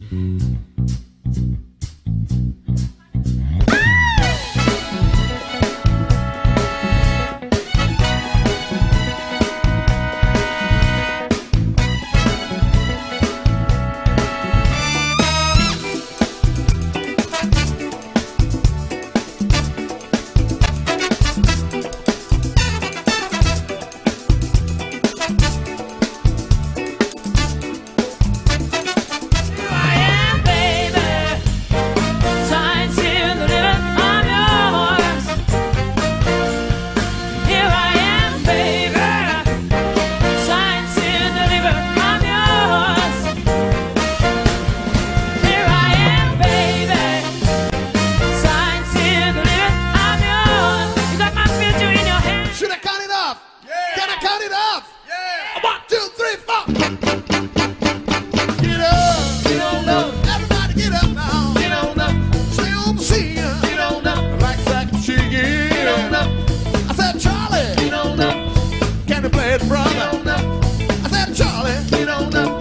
Should I said, Charlie, get on up. Can you play it, brother? I said, Charlie, get on up.